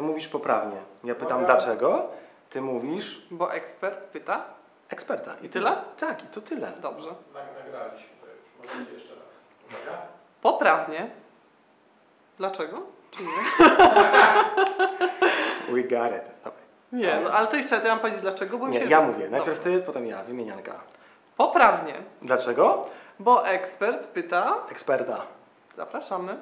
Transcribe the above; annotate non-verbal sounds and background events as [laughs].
Ty mówisz poprawnie. Ja pytam dlaczego. Ty mówisz Bo ekspert pyta? eksperta. I tyle? Tak, i to tyle. Dobrze. Nagraliśmy to już. Możecie jeszcze raz. Uwaga. Poprawnie. Dlaczego? Czy nie? [laughs] We got it. Dobra. Nie, no ale to jeszcze ja mam powiedzieć dlaczego, bo Nie, się... ja mówię. Najpierw Dobrze. ty, potem ja. Wymienianka. Poprawnie. Dlaczego? Bo ekspert pyta... Eksperta. Zapraszamy.